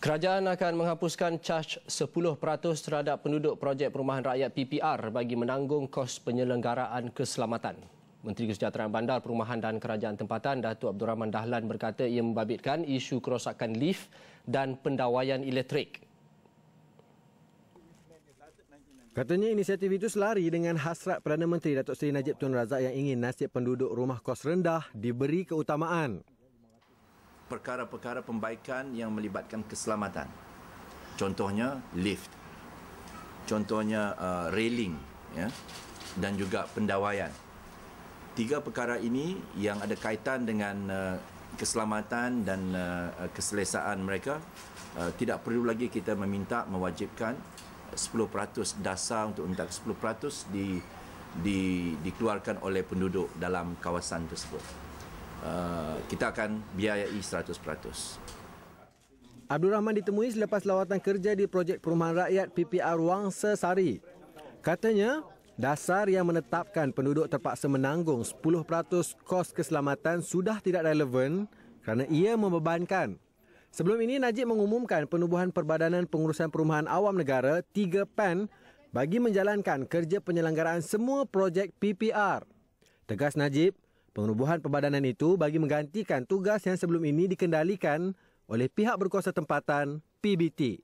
Kerajaan akan menghapuskan caj 10% terhadap penduduk projek perumahan rakyat PPR bagi menanggung kos penyelenggaraan keselamatan. Menteri Kesejahteraan Bandar, Perumahan dan Kerajaan Tempatan Datuk Abdul Rahman Dahlan berkata ia membabitkan isu kerosakan lift dan pendawaian elektrik. Katanya inisiatif itu selari dengan hasrat Perdana Menteri Datuk Seri Najib Tun Razak yang ingin nasib penduduk rumah kos rendah diberi keutamaan perkara-perkara pembaikan yang melibatkan keselamatan. Contohnya lift. Contohnya uh, railing ya dan juga pendawaian. Tiga perkara ini yang ada kaitan dengan uh, keselamatan dan uh, keselesaan mereka uh, tidak perlu lagi kita meminta mewajibkan 10% dasar untuk minta 10% di, di dikeluarkan oleh penduduk dalam kawasan tersebut. Uh, kita akan biayai 100%. Abdul Rahman ditemui selepas lawatan kerja di projek perumahan rakyat PPR Wangsa Sari. Katanya, dasar yang menetapkan penduduk terpaksa menanggung 10% kos keselamatan sudah tidak relevan kerana ia membebankan. Sebelum ini, Najib mengumumkan penubuhan Perbadanan Pengurusan Perumahan Awam Negara 3 PAN bagi menjalankan kerja penyelenggaraan semua projek PPR. Tegas Najib, Penubuhan perbadanan itu bagi menggantikan tugas yang sebelum ini dikendalikan oleh pihak berkuasa tempatan PBT.